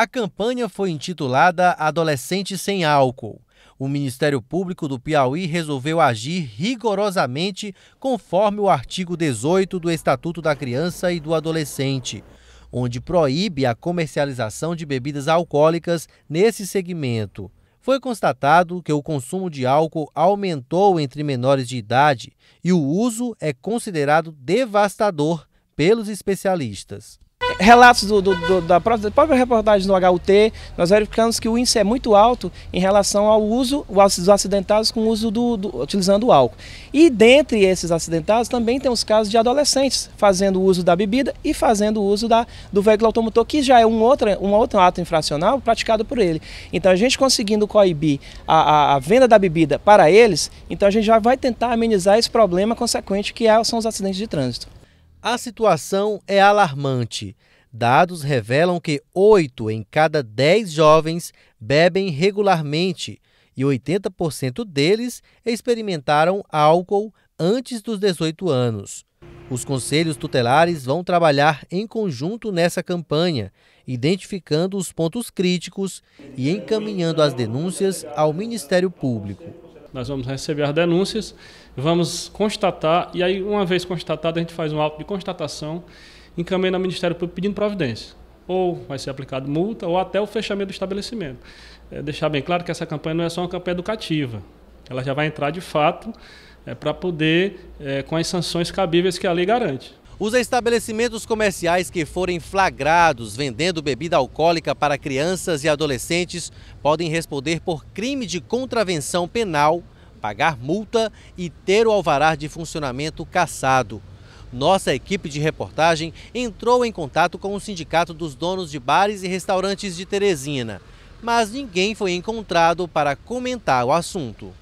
A campanha foi intitulada Adolescente Sem Álcool. O Ministério Público do Piauí resolveu agir rigorosamente conforme o artigo 18 do Estatuto da Criança e do Adolescente, onde proíbe a comercialização de bebidas alcoólicas nesse segmento. Foi constatado que o consumo de álcool aumentou entre menores de idade e o uso é considerado devastador pelos especialistas relatos do, do, do, da própria reportagem do HUT, nós verificamos que o índice é muito alto em relação ao uso dos acidentados com o uso do, utilizando o álcool. E dentre esses acidentados também tem os casos de adolescentes fazendo uso da bebida e fazendo uso da, do veículo automotor, que já é um outro, um outro ato infracional praticado por ele. Então a gente conseguindo coibir a, a, a venda da bebida para eles, então a gente já vai tentar amenizar esse problema consequente que é, são os acidentes de trânsito. A situação é alarmante. Dados revelam que 8 em cada 10 jovens bebem regularmente e 80% deles experimentaram álcool antes dos 18 anos. Os conselhos tutelares vão trabalhar em conjunto nessa campanha, identificando os pontos críticos e encaminhando as denúncias ao Ministério Público. Nós vamos receber as denúncias, vamos constatar, e aí, uma vez constatado, a gente faz um auto de constatação, encaminha ao Ministério Público pedindo providência. Ou vai ser aplicado multa, ou até o fechamento do estabelecimento. É deixar bem claro que essa campanha não é só uma campanha educativa. Ela já vai entrar de fato é, para poder, é, com as sanções cabíveis que a lei garante. Os estabelecimentos comerciais que forem flagrados vendendo bebida alcoólica para crianças e adolescentes podem responder por crime de contravenção penal, pagar multa e ter o alvará de funcionamento cassado. Nossa equipe de reportagem entrou em contato com o Sindicato dos Donos de Bares e Restaurantes de Teresina, mas ninguém foi encontrado para comentar o assunto.